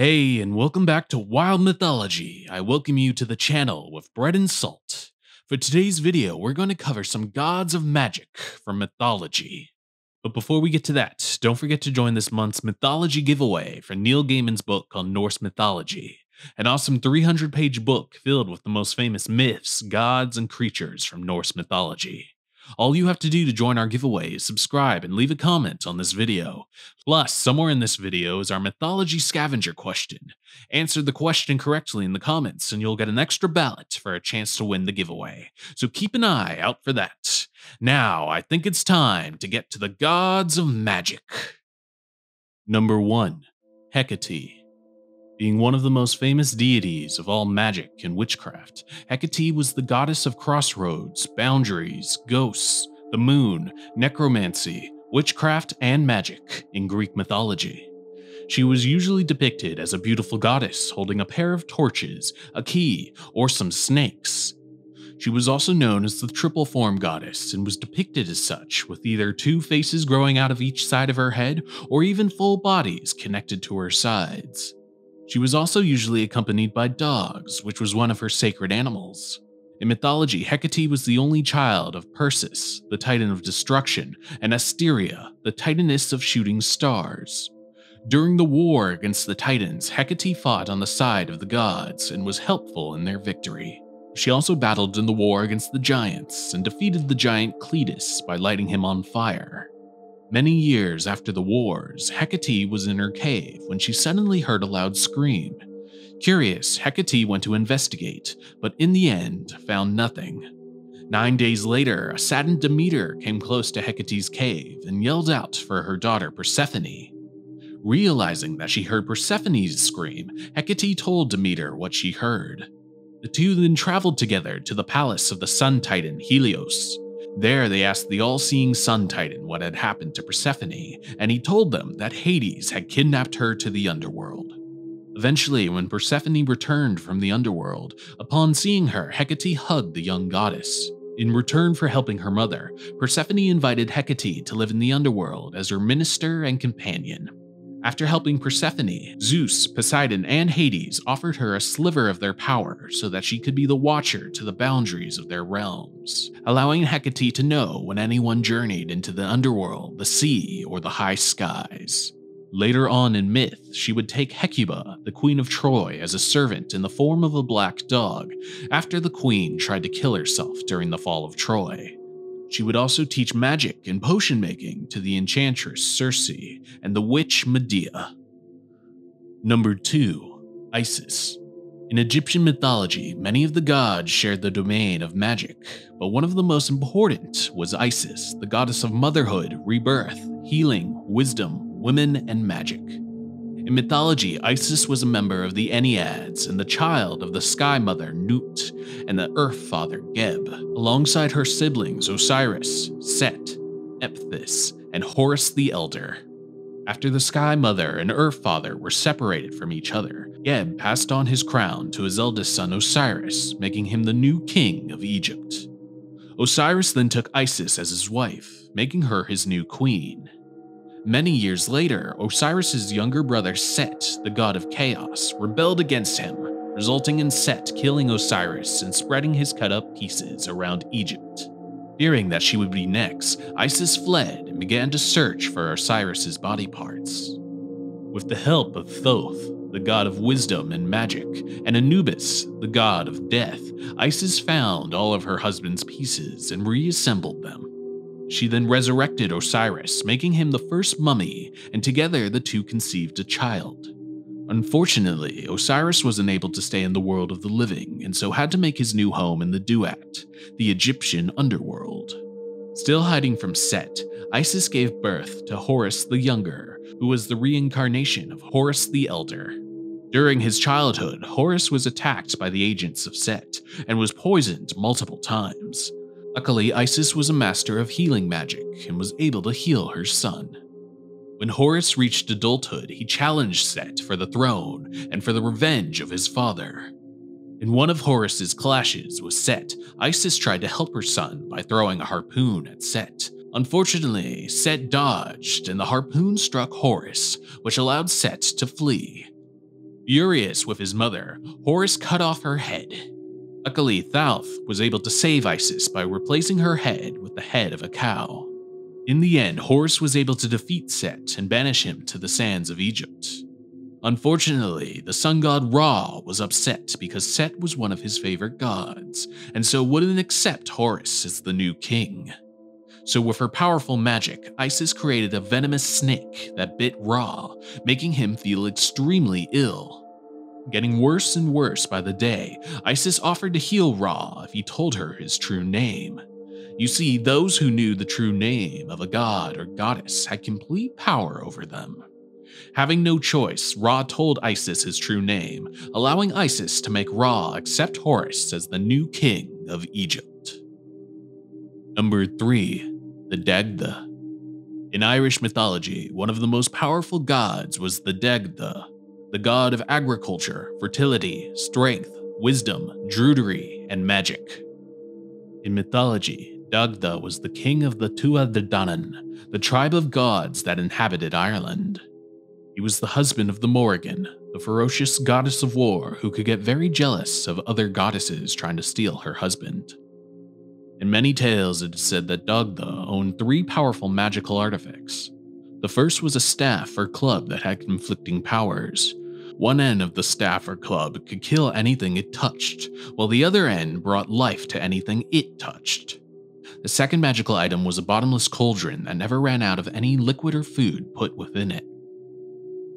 Hey, and welcome back to Wild Mythology. I welcome you to the channel with bread and salt. For today's video, we're going to cover some gods of magic from mythology. But before we get to that, don't forget to join this month's mythology giveaway for Neil Gaiman's book on Norse mythology, an awesome 300 page book filled with the most famous myths, gods, and creatures from Norse mythology. All you have to do to join our giveaway is subscribe and leave a comment on this video. Plus, somewhere in this video is our mythology scavenger question. Answer the question correctly in the comments and you'll get an extra ballot for a chance to win the giveaway. So keep an eye out for that. Now, I think it's time to get to the gods of magic. Number 1. Hecate. Being one of the most famous deities of all magic and witchcraft, Hecate was the goddess of crossroads, boundaries, ghosts, the moon, necromancy, witchcraft, and magic in Greek mythology. She was usually depicted as a beautiful goddess holding a pair of torches, a key, or some snakes. She was also known as the triple form goddess and was depicted as such, with either two faces growing out of each side of her head or even full bodies connected to her sides. She was also usually accompanied by dogs, which was one of her sacred animals. In mythology, Hecate was the only child of Perses, the titan of destruction, and Asteria, the titaness of shooting stars. During the war against the Titans, Hecate fought on the side of the gods and was helpful in their victory. She also battled in the war against the giants and defeated the giant Cletus by lighting him on fire. Many years after the wars, Hecate was in her cave when she suddenly heard a loud scream. Curious, Hecate went to investigate, but in the end found nothing. Nine days later, a saddened Demeter came close to Hecate's cave and yelled out for her daughter Persephone. Realizing that she heard Persephone's scream, Hecate told Demeter what she heard. The two then traveled together to the palace of the sun titan Helios. There, they asked the all seeing Sun Titan what had happened to Persephone, and he told them that Hades had kidnapped her to the underworld. Eventually, when Persephone returned from the underworld, upon seeing her, Hecate hugged the young goddess. In return for helping her mother, Persephone invited Hecate to live in the underworld as her minister and companion. After helping Persephone, Zeus, Poseidon, and Hades offered her a sliver of their power so that she could be the watcher to the boundaries of their realms, allowing Hecate to know when anyone journeyed into the underworld, the sea, or the high skies. Later on in myth, she would take Hecuba, the queen of Troy, as a servant in the form of a black dog after the queen tried to kill herself during the fall of Troy. She would also teach magic and potion making to the enchantress Circe and the witch Medea. Number 2. Isis. In Egyptian mythology, many of the gods shared the domain of magic, but one of the most important was Isis, the goddess of motherhood, rebirth, healing, wisdom, women, and magic. In mythology, Isis was a member of the Enneads and the child of the Sky Mother Nut and the Earth Father Geb, alongside her siblings Osiris, Set, Nephthys, and Horus the Elder. After the Sky Mother and Earth Father were separated from each other, Geb passed on his crown to his eldest son Osiris, making him the new king of Egypt. Osiris then took Isis as his wife, making her his new queen. Many years later, Osiris's younger brother Set, the god of chaos, rebelled against him, resulting in Set killing Osiris and spreading his cut up pieces around Egypt. Fearing that she would be next, Isis fled and began to search for Osiris's body parts. With the help of Thoth, the god of wisdom and magic, and Anubis, the god of death, Isis found all of her husband's pieces and reassembled them. She then resurrected Osiris, making him the first mummy, and together the two conceived a child. Unfortunately, Osiris was unable to stay in the world of the living and so had to make his new home in the Duat, the Egyptian underworld. Still hiding from Set, Isis gave birth to Horus the Younger, who was the reincarnation of Horus the Elder. During his childhood, Horus was attacked by the agents of Set and was poisoned multiple times. Luckily, Isis was a master of healing magic and was able to heal her son. When Horus reached adulthood, he challenged Set for the throne and for the revenge of his father. In one of Horus's clashes with Set, Isis tried to help her son by throwing a harpoon at Set. Unfortunately, Set dodged and the harpoon struck Horus, which allowed Set to flee. Furious with his mother, Horus cut off her head. Luckily, Thoth was able to save Isis by replacing her head with the head of a cow. In the end, Horus was able to defeat Set and banish him to the sands of Egypt. Unfortunately, the sun god Ra was upset because Set was one of his favorite gods, and so wouldn't accept Horus as the new king. So, with her powerful magic, Isis created a venomous snake that bit Ra, making him feel extremely ill. Getting worse and worse by the day, Isis offered to heal Ra if he told her his true name. You see, those who knew the true name of a god or goddess had complete power over them. Having no choice, Ra told Isis his true name, allowing Isis to make Ra accept Horus as the new king of Egypt. Number 3. The Dagda. In Irish mythology, one of the most powerful gods was the Dagda, the god of agriculture, fertility, strength, wisdom, druidery, and magic. In mythology, Dagda was the king of the Tuatha De Danann, the tribe of gods that inhabited Ireland. He was the husband of the Morrigan, the ferocious goddess of war who could get very jealous of other goddesses trying to steal her husband. In many tales, it is said that Dagda owned three powerful magical artifacts. The first was a staff or club that had conflicting powers. One end of the staff or club could kill anything it touched, while the other end brought life to anything it touched. The second magical item was a bottomless cauldron that never ran out of any liquid or food put within it.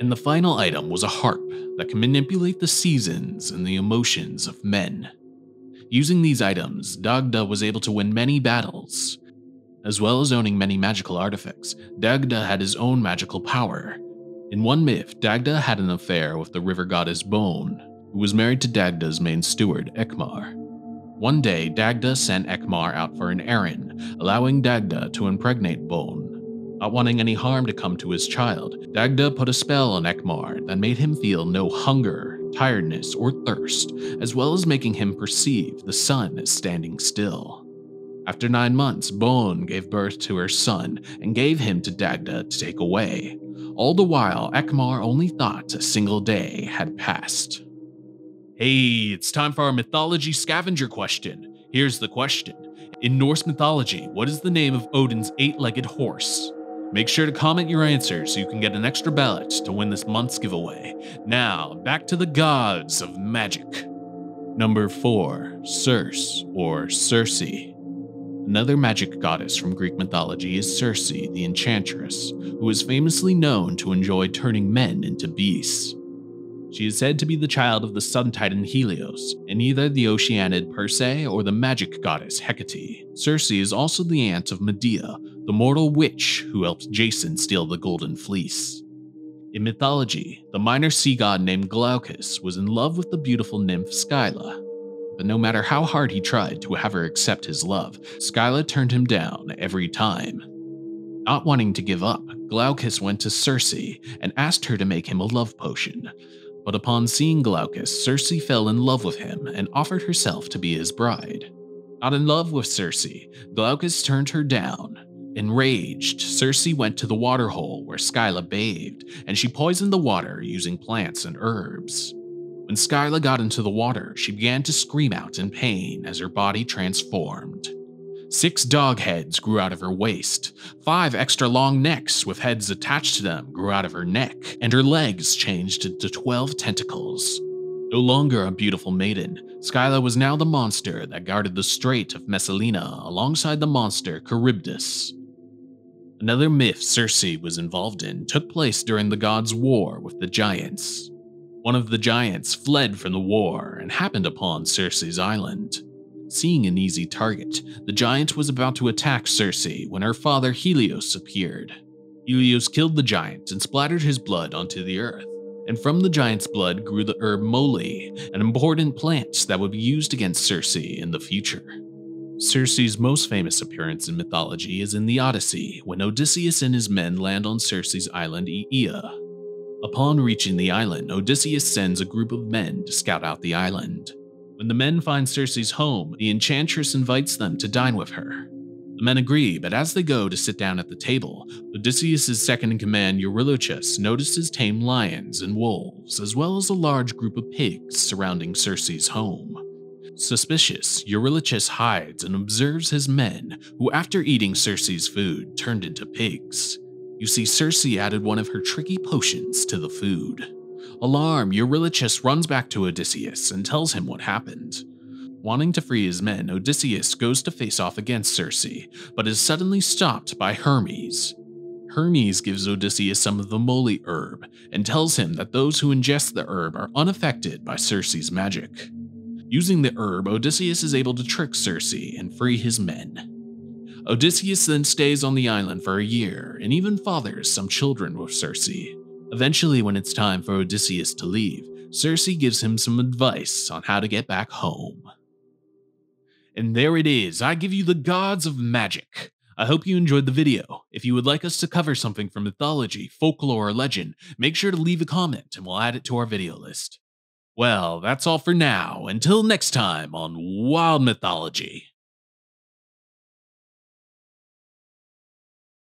And the final item was a harp that can manipulate the seasons and the emotions of men. Using these items, Dagda was able to win many battles. As well as owning many magical artifacts, Dagda had his own magical power. In one myth, Dagda had an affair with the river goddess Boann, who was married to Dagda's main steward, Elcmar. One day, Dagda sent Elcmar out for an errand, allowing Dagda to impregnate Boann. Not wanting any harm to come to his child, Dagda put a spell on Elcmar that made him feel no hunger, tiredness, or thirst, as well as making him perceive the sun as standing still. After nine months, Boann gave birth to her son and gave him to Dagda to take away. All the while, Elcmar only thought a single day had passed. Hey, it's time for our mythology scavenger question. Here's the question In Norse mythology, what is the name of Odin's eight legged horse? Make sure to comment your answers so you can get an extra ballot to win this month's giveaway. Now, back to the gods of magic. Number 4. Circe, or Circe. Another magic goddess from Greek mythology is Circe, the Enchantress, who is famously known to enjoy turning men into beasts. She is said to be the child of the sun titan Helios, and either the Oceanid Perse or the magic goddess Hecate. Circe is also the aunt of Medea, the mortal witch who helped Jason steal the Golden Fleece. In mythology, the minor sea god named Glaucus was in love with the beautiful nymph Scylla. But no matter how hard he tried to have her accept his love, Scylla turned him down every time. Not wanting to give up, Glaucus went to Circe and asked her to make him a love potion, but upon seeing Glaucus, Circe fell in love with him and offered herself to be his bride. Not in love with Circe, Glaucus turned her down. Enraged, Circe went to the waterhole where Scylla bathed, and she poisoned the water using plants and herbs. When Scylla got into the water, she began to scream out in pain as her body transformed. Six dog heads grew out of her waist. Five extra long necks with heads attached to them grew out of her neck, and her legs changed into 12 tentacles. No longer a beautiful maiden, Scylla was now the monster that guarded the Strait of Messalina alongside the monster Charybdis. Another myth Circe was involved in took place during the gods' war with the giants. One of the giants fled from the war and happened upon Circe's island. Seeing an easy target, the giant was about to attack Circe when her father Helios appeared. Helios killed the giant and splattered his blood onto the earth, and from the giant's blood grew the herb moly, an important plant that would be used against Circe in the future. Circe's most famous appearance in mythology is in the Odyssey, when Odysseus and his men land on Circe's island Aeaea. Upon reaching the island, Odysseus sends a group of men to scout out the island. When the men find Circe's home, the enchantress invites them to dine with her. The men agree, but as they go to sit down at the table, Odysseus' second in command, Eurylochus, notices tame lions and wolves, as well as a large group of pigs surrounding Circe's home. Suspicious, Eurylochus hides and observes his men, who, after eating Circe's food, turned into pigs. You see, Circe added one of her tricky potions to the food. Alarmed, Eurylochus runs back to Odysseus and tells him what happened. Wanting to free his men, Odysseus goes to face off against Circe, but is suddenly stopped by Hermes. Hermes gives Odysseus some of the moly herb and tells him that those who ingest the herb are unaffected by Circe's magic. Using the herb, Odysseus is able to trick Circe and free his men. Odysseus then stays on the island for a year and even fathers some children with Circe. Eventually, when it's time for Odysseus to leave, Circe gives him some advice on how to get back home. And there it is, I give you the gods of magic. I hope you enjoyed the video. If you would like us to cover something from mythology, folklore, or legend, make sure to leave a comment and we'll add it to our video list. Well, that's all for now. Until next time on Wild Mythology.